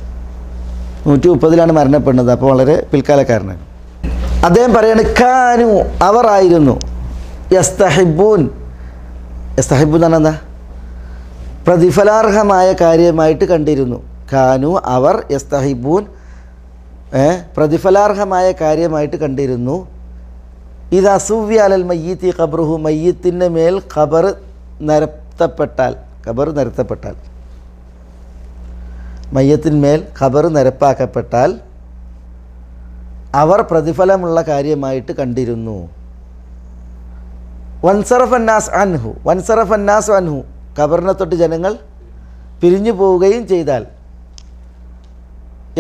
നൂറ്റി മുപ്പതിലാണ് മരണപ്പെടുന്നത് അപ്പോൾ വളരെ പിൽക്കാലക്കാരനാണ്. അദ്ദേഹം പറയാണ് കാനു അവർ ആയിരുന്നു. യസ്തഹിബൂൻ യസ്തഹിബു എന്ന് പറഞ്ഞാൽ എന്താ? പ്രതിഫലാർഹമായ കാര്യമായിട്ട് കണ്ടിരുന്നു. കാനു അവർ യസ്തഹിബൂൻ പ്രതിഫലാർഹമായ കാര്യമായിട്ട് കണ്ടിരുന്നു. ഇത് അസൂവ്യ അലൽ മയ്യത്തി ഖബറുഹു മയ്യത്തിന്റെ മേൽ ഖബർ നിരത്തപ്പെട്ടാൽ ഖബർ നിരത്തപ്പെട്ടാൽ മയ്യത്തിന്മേൽ ഖബർ നിരപ്പാക്കപ്പെട്ടാൽ അവർ പ്രതിഫലമുള്ള കാര്യമായിട്ട് കണ്ടിരുന്നു. വൻസറഫന്നാസ് അൻഹു വൻസറഫന്നാസ് അൻഹു. ഖബറിനെ തൊട്ട് ജനങ്ങൾ പിരിഞ്ഞു പോവുകയും ചെയ്താൽ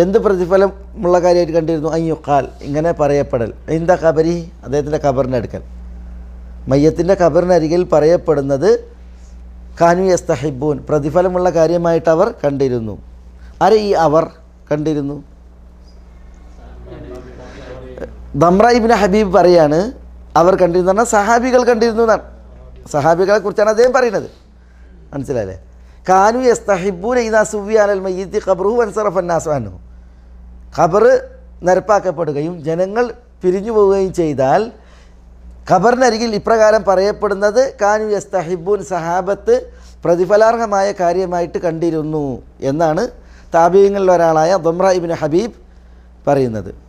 എന്ത് പ്രതിഫലമുള്ള കാര്യമായിട്ട് കണ്ടിരുന്നു? അയ്യുക്കാൽ ഇങ്ങനെ പറയപ്പെടൽ. എന്താ കബരി അദ്ദേഹത്തിന്റെ ഖബറിന്റെ അടുക്കൽ. മയ്യത്തിന്റെ ഖബറിനരികിൽ പറയപ്പെടുന്നത് കാനു യസ്തഹിബൂൻ പ്രതിഫലമുള്ള കാര്യമായിട്ട് അവർ കണ്ടിരുന്നു. ആരെ ഈ അവർ കണ്ടിരുന്നു? ദമ്ര ഇബിന് ഹബീബ് പറയാണ് അവർ കണ്ടിരുന്നു പറഞ്ഞാൽ സഹാബികൾ കണ്ടിരുന്നു എന്നാണ്. സഹാബികളെ കുറിച്ചാണ് അദ്ദേഹം പറയുന്നത്. മനസ്സിലായില്ലേ? കാനു യസ്തഹിബൂൻ ഇതാ സുവിയാനൽ ഖബറു വൻസറഫന്നാസ്വാനു ഖബർ നിരപ്പാക്കപ്പെടുകയും ജനങ്ങൾ പിരിഞ്ഞു പോവുകയും ചെയ്താൽ ഖബറിനരികിൽ ഇപ്രകാരം പറയപ്പെടുന്നത് കാനു യസ്തഹിബൂൻ സഹാബത്ത് പ്രതിഫലാർഹമായ കാര്യമായിട്ട് കണ്ടിരുന്നു എന്നാണ് താപീയങ്ങളിൽ ഒരാളായ ദൊമ്ര ഇബിൻ ഹബീബ് പറയുന്നത്.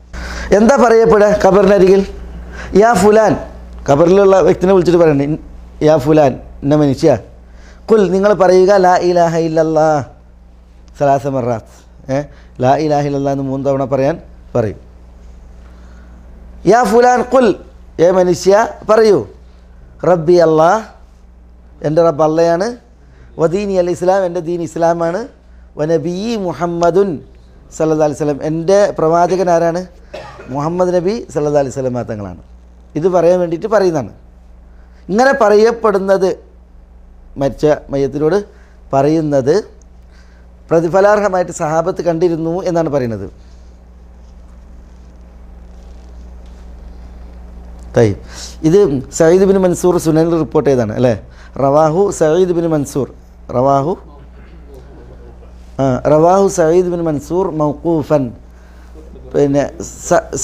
എന്താ പറയപ്പെടുക ഖബറിനരികിൽ? യാ ഫുലാൻ. ഖബറിലുള്ള വ്യക്തിനെ വിളിച്ചിട്ട് പറയണ്ടേ യാ ഫുലാൻ എന്ന മനുഷ്യ. കുൽ നിങ്ങൾ പറയുക ലാ ഇലാഹ ഇല്ലല്ലാ. സലാസ മറാത്ത്. ഏ? ലാ ഇലാഹ ഇല്ലല്ലാ എന്ന് മൂന്ന് തവണ പറയാൻ പറയും. യാ ഫുലാൻ കുൽ ഏ മനുഷ്യ പറയൂ. റബ്ബി അല്ലാ. എന്റെ റബ്ബ് അള്ളയാണ്. വദീനി അൽ ഇസ്ലാം എന്റെ ദീൻ ഇസ്ലാമാണ്. വനബി മുഹമ്മദുൻ സല്ലാ അലൈഹി സ്വലം എന്റെ പ്രവാചകൻ ആരാണ്? മുഹമ്മദ് നബി സല്ലാ അലൈഹി സ്വലം തങ്ങളാണ്. ഇത് പറയാൻ വേണ്ടിയിട്ട് പറയുന്നതാണ്. ഇങ്ങനെ പറയപ്പെടുന്നത് മരിച്ച മയത്തിനോട് പറയുന്നത് പ്രതിഫലാർഹമായിട്ട് സഹാബത്ത് കണ്ടിരുന്നു എന്നാണ് പറയുന്നത്. തൈ ഇത് സയ്യിദ് ബിൻ മൻസൂർ സുനനിൽ റിപ്പോർട്ട് ചെയ്തതാണ് അല്ലേ? റവാഹു സയ്യിദ് ബിൻ മൻസൂർ. റവാഹു? റവാഹു സയ്യിദ് ബിൻ മൻസൂർ മൗക്കൂഫൻ പിന്നെ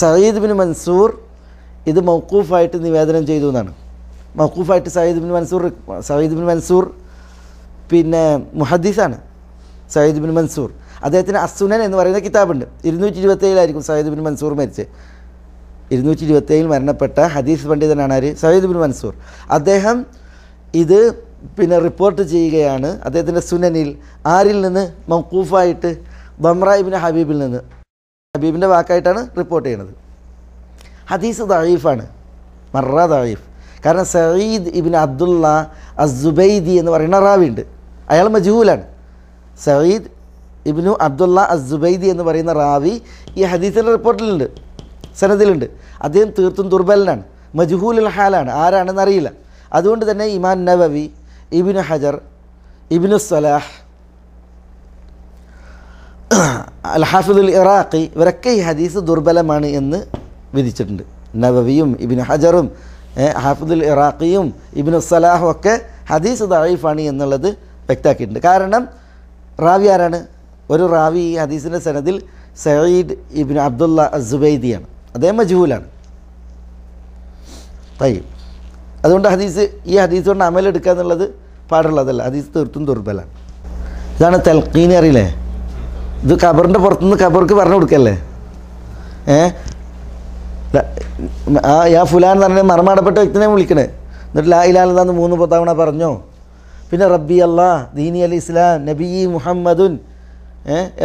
സയ്യിദ് ബിൻ മൻസൂർ ഇത് മൗക്കൂഫായിട്ട് നിവേദനം ചെയ്തു എന്നാണ്. മൗക്കൂഫായിട്ട് Saeed bin Mansur Saeed bin Mansur പിന്നെ മുഹദ്ദീസാണ് സയ്യിദ് ബിൻ മൻസൂർ. അദ്ദേഹത്തിന് അസുനൻ എന്ന് പറയുന്ന കിതാബുണ്ട്. ഇരുന്നൂറ്റി ഇരുപത്തേഴിലായിരിക്കും സയ്യിദ് ബിൻ മൻസൂർ മരിച്ചത് ഇരുന്നൂറ്റി ഇരുപത്തേഴിൽ മരണപ്പെട്ട ഹദീസ് പണ്ഡിതനാണ് ആര്? Saeed bin Mansur. അദ്ദേഹം ഇത് പിന്നെ റിപ്പോർട്ട് ചെയ്യുകയാണ് അദ്ദേഹത്തിന്റെ സുനനിൽ. ആരിൽ നിന്ന്? മൗക്കൂഫായിട്ട് ബമ്ര ഇബിൻ ഹബീബിൽ നിന്ന്. ഹബീബിന്റെ വാക്കായിട്ടാണ് റിപ്പോർട്ട് ചെയ്യുന്നത് ഹദീസ് ദഈഫാണ് മറ ദഈഫ് കാരണം സയ്യിദ് ഇബിൻ അബ്ദുള്ള അസുബൈദി എന്ന് പറയുന്ന റാവിയുണ്ട് അയാൾ മജൂലാണ്. സയ്യിദ് ഇബിനു അബ്ദുള്ള അസുബൈദി എന്ന് പറയുന്ന റാവി ഈ ഹദീസിന്റെ റിപ്പോർട്ടിലുണ്ട് സനദിലുണ്ട്. അദ്ദേഹം തീർത്തും ദുർബലനാണ്. മജ്ഹൂലുൽ ഹാലാണ്. ആരാണെന്ന് അറിയില്ല അതുകൊണ്ട് തന്നെ ഇമാൻ നവവി ഇബിനു ഹജർ ഇബിനു സലാഹ് അൽ ഹാഫിദുൽ ഇറാഖി ഇവരൊക്കെ ഈ ഹദീസ് ദുർബലമാണ് എന്ന് വിധിച്ചിട്ടുണ്ട്. നവവിയും ഇബിൻ ഹജറും ഹാഫിദുൽ ഇറാഖിയും ഇബിൻ സലാഹും ഒക്കെ ഹദീസ് ദായിഫാണ് എന്നുള്ളത് വ്യക്തമാക്കിയിട്ടുണ്ട്. കാരണം റാവി ആരാണ്? ഒരു റാവി ഈ ഹദീസിന്റെ സനദിൽ സയ്യിദ് ഇബിൻ അബ്ദുള്ള അസുബൈദിയാണ് അദ്ദേഹം മജ്ഹൂലാണ്. തയ്യും. അതുകൊണ്ട് ഹദീസ് ഈ ഹദീസ് കൊണ്ട് അമലെടുക്കുക എന്നുള്ളത് പാടുള്ളതല്ല. ഹദീസ് തീർത്തും ദുർബലാണ്. ഇതാണ് തെൽക്കീനി അറിയില്ലേ? ഇത് ഖബറിന്റെ പുറത്തുനിന്ന് ഖബർക്ക് പറഞ്ഞു കൊടുക്കല്ലേ? ഏ? ആ യാ ഫുലാൻ എന്ന് പറഞ്ഞാൽ മറമാടപ്പെട്ട വ്യക്തിനെ വിളിക്കണേ. എന്നിട്ട് ലാ ഇലാലെന്ന് മൂന്ന് തവണ പറഞ്ഞോ. പിന്നെ റബ്ബി അള്ളാ ദീനി അലി ഇസ്ലാം നബി മുഹമ്മദുൻ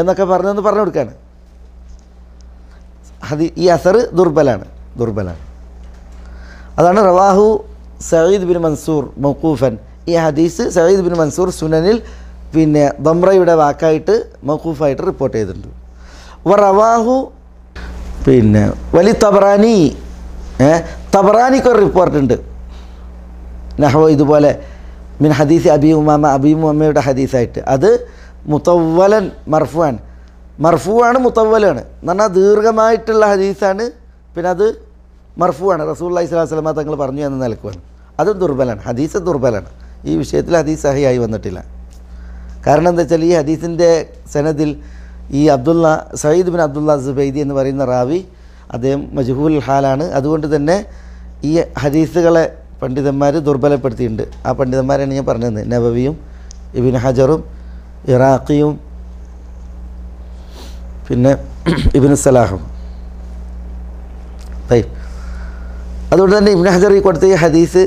എന്നൊക്കെ പറഞ്ഞൊന്ന് പറഞ്ഞു കൊടുക്കുകയാണ് ഹദി ഈ അസർ ദുർബലാണ് ദുർബലാണ്. അതാണ് റവാഹു സയ്യിദ് ബിൻ മൻസൂർ മൗക്കൂഫൻ ഈ ഹദീസ് സയ്യിദ് ബിൻ മൻസൂർ സുനനിൽ പിന്നെ ദംറയുടെ വാക്കായിട്ട് മൗക്കൂഫായിട്ട് റിപ്പോർട്ട് ചെയ്തിട്ടുണ്ട്. വറവാഹു റവാഹു പിന്നെ വലി തബറാനി തബറാനിക്കൊരു റിപ്പോർട്ടുണ്ട് നഹവ ഇതുപോലെ മിൻ ഹദീസ് അബി ഉമാമ ഹദീസായിട്ട്. അത് മുത്തവ്വലൻ മർഫുവാൻ മർഫുവാണ് മുത്തവ്വലാണ്. എന്ന് പറഞ്ഞാൽ ദീർഘമായിട്ടുള്ള ഹദീസാണ്. പിന്നെ അത് മർഫുവാണ്. സ്വലാഹു വസ്ലമ തങ്ങൾ പറഞ്ഞു എന്ന് നിലക്കുവാണ്. അതും ദുർബലാണ്. ഹദീസ് ദുർബലാണ്. ഈ വിഷയത്തിൽ ഹദീസ് സഹിയായി വന്നിട്ടില്ല. കാരണം എന്താ വെച്ചാൽ ഈ ഹദീസിന്റെ സനദിൽ ഈ Abdullah Saeed bin Abdullah Zubaidi എന്ന് പറയുന്ന റാവി അദ്ദേഹം മജ്ഹൂൽ ഹാലാണ്. അതുകൊണ്ട് തന്നെ ഈ ഹദീസുകളെ പണ്ഡിതന്മാർ ദുർബലപ്പെടുത്തിയിട്ടുണ്ട്. ആ പണ്ഡിതന്മാരാണ് ഞാൻ പറഞ്ഞത്. നബവിയും ഇബിൻ ഹജറും ഇറാഖിയും പിന്നെ ഇബിൻ സലാഹും. അതുകൊണ്ട് തന്നെ ഇബിൻ ഹജർ ഈ കൊടുത്ത ഈ ഹദീസ്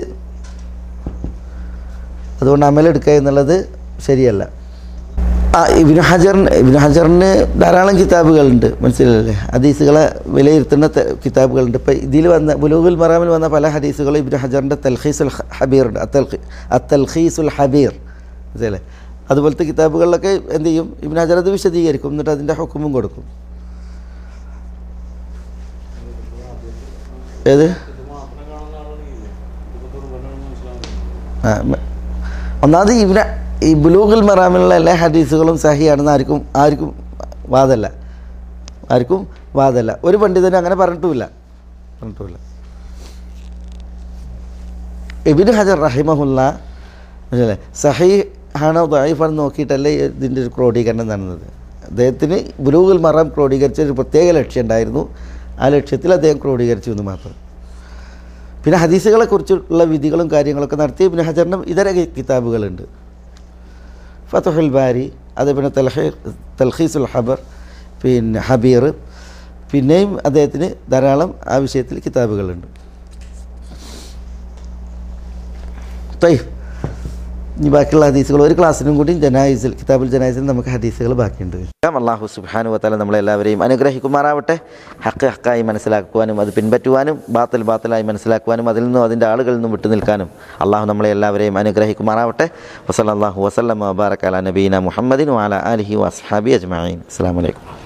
അതുകൊണ്ട് അമലെടുക്കുക എന്നുള്ളത് ശരിയല്ല. ആ ഇബിന് ഹജറിന് ഇബിന് ഹജറിന് ധാരാളം കിതാബുകളുണ്ട്. മനസ്സിലല്ലേ ഹദീസുകളെ വിലയിരുത്തുന്ന കിതാബുകളുണ്ട്. ഇപ്പം ഇതിൽ വന്ന ബുലൂബുൽ മറാമിൽ വന്ന പല ഹദീസുകളും ഇബിന് ഹജറിന്റെ തൽഖീസുൽ ഹബീറുണ്ട്. അത്തൽഖി അത്തൽഖീസുൽ ഹബീർ. മനസ്സിലല്ലേ അതുപോലത്തെ കിതാബുകളിലൊക്കെ എന്ത് ചെയ്യും? ഇബിന് ഹജർ അത് വിശദീകരിക്കും. എന്നിട്ട് അതിന്റെ ഹുക്കുമും കൊടുക്കും. ഏത്? ആ, ഒന്നാമത് ഇവന ഈ ബ്ലൂഗിൽ മറാമിലുള്ള എല്ലാ ഹദീസുകളും സഹിയാണെന്ന് ആർക്കും ആർക്കും വാദമല്ല ആർക്കും വാദമല്ല ഒരു പണ്ഡിതനും അങ്ങനെ പറഞ്ഞിട്ടുമില്ല. പറഞ്ഞിട്ടുമില്ല. ഇബിൻ ഹജർ റഹിമഹുല്ല മനസ്സിലെ സഹി ആണോ ദൈഫാണെന്ന് നോക്കിയിട്ടല്ലേ ഇതിന്റെ ഒരു ക്രോഡീകരണം നടന്നത്. അദ്ദേഹത്തിന് ബ്ലൂഗിൽ മറാം ക്രോഡീകരിച്ച ഒരു പ്രത്യേക ലക്ഷ്യം ഉണ്ടായിരുന്നു. ആ ലക്ഷ്യത്തിൽ അദ്ദേഹം ക്രോഡീകരിച്ചു എന്ന് മാത്രം. പിന്നെ ഹദീസുകളെക്കുറിച്ചുള്ള വിധികളും കാര്യങ്ങളൊക്കെ നടത്തി പിന്നെ ഹജറിനും ഇതര കിതാബുകളുണ്ട്. ഫത്തുഹുൽ ബാരി അതേപോലെ തൽഹീ തൽഹീസുൽ ഹബർ പിന്നെ ഹബീർ. പിന്നെയും അദ്ദേഹത്തിന് ധാരാളം ആ വിഷയത്തിൽ കിതാബുകളുണ്ട്. തൈ ഇനി ബാക്കിയുള്ള ഹദീസുകൾ ഒരു ക്ലാസ്സിനും കൂടി ജനായിസിൽ കിതാബുൽ ജനായിസിൽ നമുക്ക് ഹദീസുകൾ ബാക്കിയുണ്ട്. അള്ളാഹു സുബാനു വത്താല നമ്മളെല്ലാവരെയും അനുഗ്രഹിക്കുമാറാവട്ടെ. ഹക്ക് ഹക്കായി മനസ്സിലാക്കുവാനും അത് പിൻപറ്റുവാനും ബാത്തൽ ബാത്തലായി മനസ്സിലാക്കുവാനും അതിൽ നിന്നും അതിന്റെ ആളുകളിൽ നിന്നും വിട്ടു നിൽക്കാനും അള്ളാഹു നമ്മളെ എല്ലാവരെയും അനുഗ്രഹിക്കുമാറാവട്ടെ. വസല്ലാഹു വസ്ലം മുബാറക് അല നബീന മുഹമ്മദിൻ വാല അലഹി വസ്ഹാബി അജ്മീൻ അസ്സാം വലൈക്കും